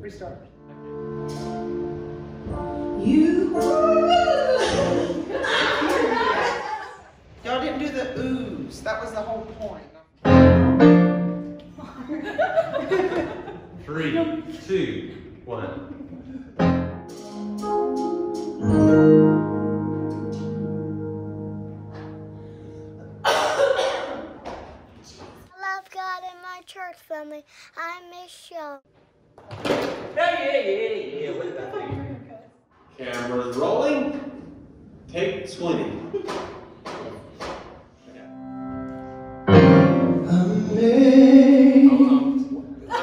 Restart. You. Y'all didn't do the oohs. That was the whole point. Three, two, one. I love God and my church family. I miss you. Hey, yeah, yeah, yeah. What did that? Cameras rolling. Take 20. I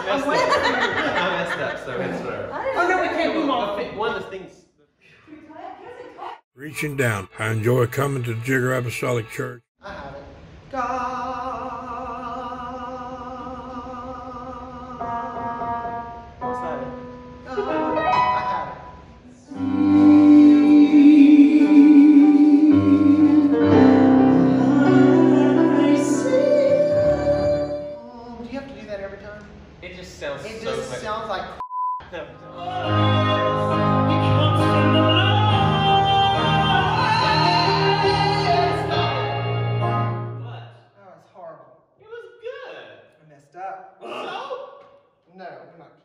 messed up. I messed up, so it's whatever. Oh no, we can't move on. One of the things. Reaching down. I enjoy coming to Jigger Apostolic Church. I have it. God. sounds it so just funny. sounds like. no, That was horrible. It was good. I messed up. So? No, I'm not